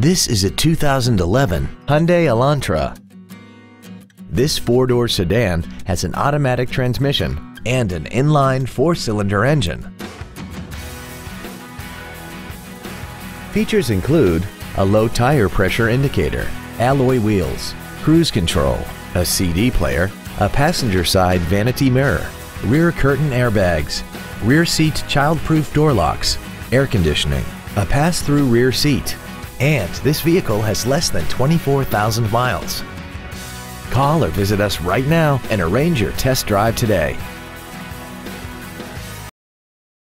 This is a 2011 Hyundai Elantra. This four-door sedan has an automatic transmission and an inline four-cylinder engine. Features include a low tire pressure indicator, alloy wheels, cruise control, a CD player, a passenger side vanity mirror, rear curtain airbags, rear seat childproof door locks, air conditioning, a pass-through rear seat, and this vehicle has less than 24,000 miles. Call or visit us right now and arrange your test drive today.